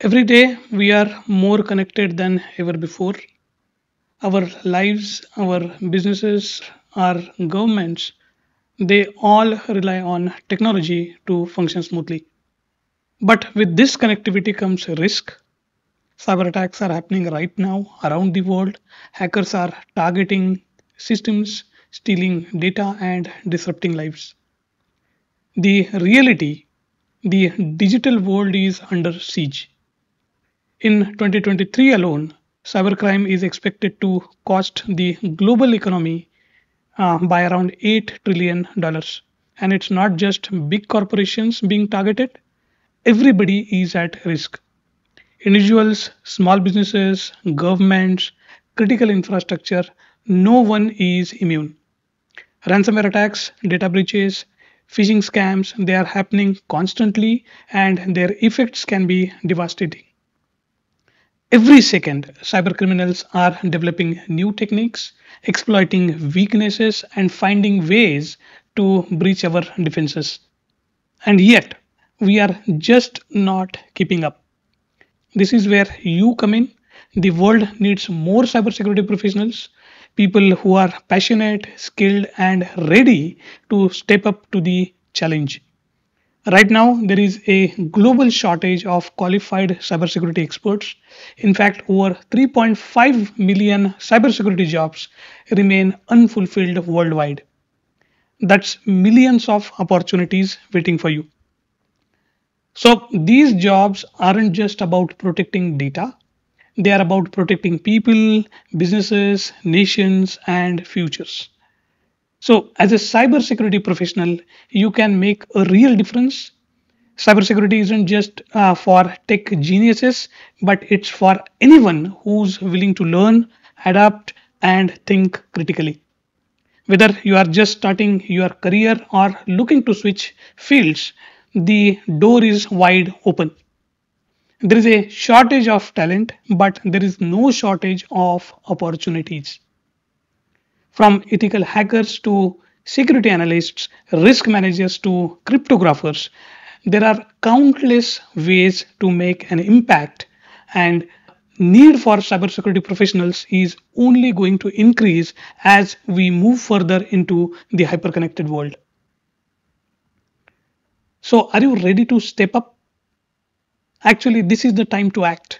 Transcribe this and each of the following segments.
Every day, we are more connected than ever before. Our lives, our businesses, our governments, they all rely on technology to function smoothly. But with this connectivity comes risk. Cyber attacks are happening right now around the world. Hackers are targeting systems, stealing data, and disrupting lives. The reality the digital world is under siege. In 2023 alone, cybercrime is expected to cost the global economy uh, by around $8 trillion. And it's not just big corporations being targeted, everybody is at risk. Individuals, small businesses, governments, critical infrastructure, no one is immune. Ransomware attacks, data breaches, phishing scams, they are happening constantly and their effects can be devastating. Every second, cybercriminals are developing new techniques, exploiting weaknesses, and finding ways to breach our defenses. And yet, we are just not keeping up. This is where you come in. The world needs more cybersecurity professionals, people who are passionate, skilled, and ready to step up to the challenge. Right now, there is a global shortage of qualified cybersecurity experts. In fact, over 3.5 million cybersecurity jobs remain unfulfilled worldwide. That's millions of opportunities waiting for you. So, these jobs aren't just about protecting data, they are about protecting people, businesses, nations, and futures. So, as a cybersecurity professional, you can make a real difference. Cybersecurity isn't just uh, for tech geniuses, but it's for anyone who's willing to learn, adapt, and think critically. Whether you are just starting your career or looking to switch fields, the door is wide open. There is a shortage of talent, but there is no shortage of opportunities from ethical hackers to security analysts, risk managers to cryptographers. There are countless ways to make an impact, and need for cybersecurity professionals is only going to increase as we move further into the hyperconnected world. So, are you ready to step up? Actually, this is the time to act.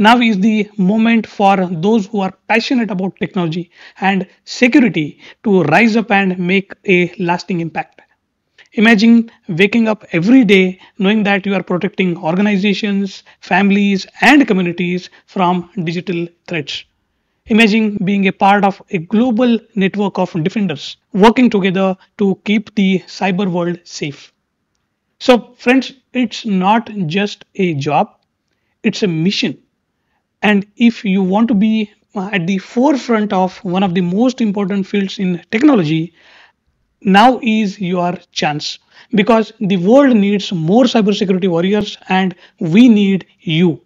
Now is the moment for those who are passionate about technology and security to rise up and make a lasting impact. Imagine waking up every day knowing that you are protecting organizations, families, and communities from digital threats. Imagine being a part of a global network of defenders working together to keep the cyber world safe. So, friends, it's not just a job, it's a mission and if you want to be uh, at the forefront of one of the most important fields in technology, now is your chance because the world needs more cybersecurity warriors and we need you.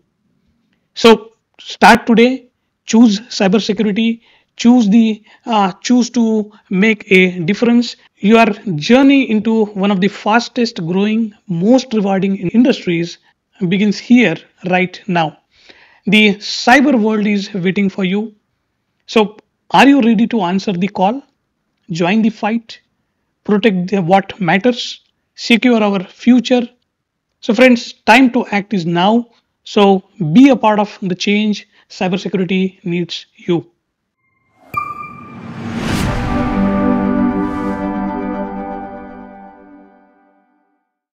So start today, choose cybersecurity, choose the uh, choose to make a difference. Your journey into one of the fastest growing, most rewarding industries begins here right now. The cyber world is waiting for you. So, are you ready to answer the call? Join the fight, protect the, what matters, secure our future. So, friends, time to act is now. So, be a part of the change. Cybersecurity needs you.